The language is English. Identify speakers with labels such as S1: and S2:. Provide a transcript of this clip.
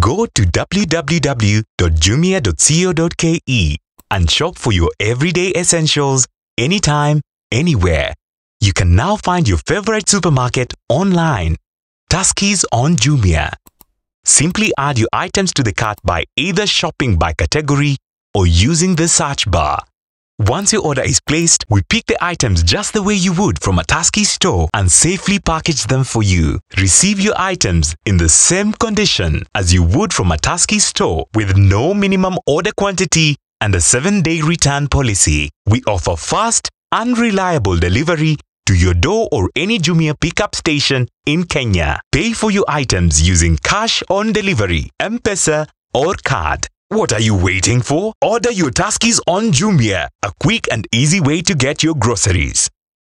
S1: Go to www.jumia.co.ke and shop for your everyday essentials anytime, anywhere. You can now find your favorite supermarket online. Tuskys on Jumia. Simply add your items to the cart by either shopping by category or using the search bar. Once your order is placed, we pick the items just the way you would from a Tusky store and safely package them for you. Receive your items in the same condition as you would from a Tusky store with no minimum order quantity and a 7-day return policy. We offer fast and reliable delivery to your door or any Jumia pickup station in Kenya. Pay for your items using cash on delivery, M-Pesa or card. What are you waiting for? Order your Tuskys on Jumia, a quick and easy way to get your groceries.